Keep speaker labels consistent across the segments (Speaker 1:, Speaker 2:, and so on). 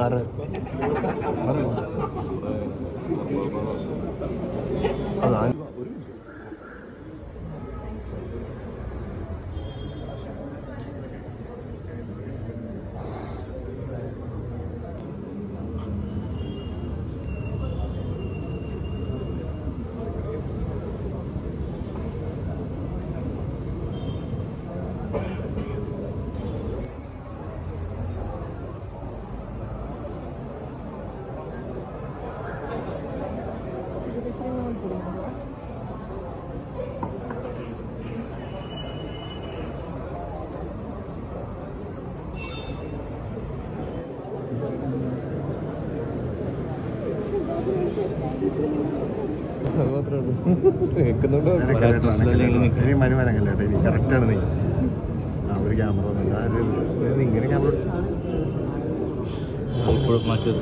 Speaker 1: ആറ് അതാ അത്
Speaker 2: കറക്റ്റാണ് നീ. ആ ഒരു ക്യാമറ ഇങ്ങനെ ക്യാമറ
Speaker 1: മാറ്റത്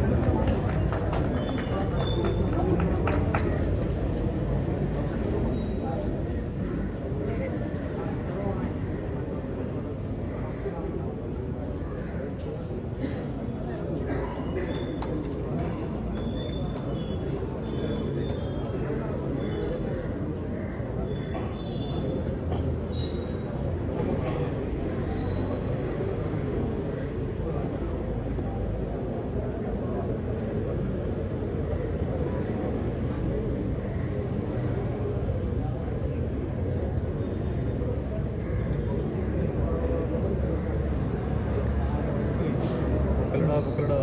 Speaker 1: കേട്ടോ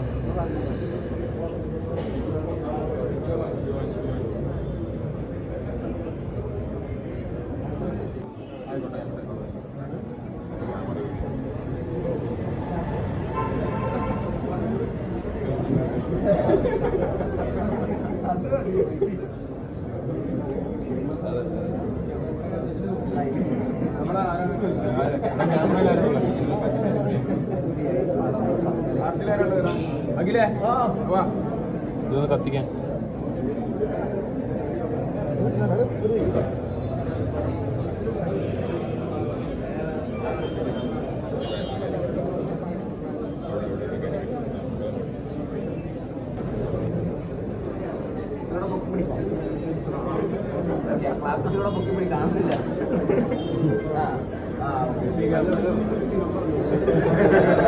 Speaker 1: പൊക്കലടാ പൊക്കലടാ
Speaker 3: അഖിലേ വാ.
Speaker 1: ഇതൊന്ന് കത്തിക്കാൻ.
Speaker 4: ക്ലാസ്സിലൂടെ പൊക്കി പിടി കാണുന്നില്ല ആ ആ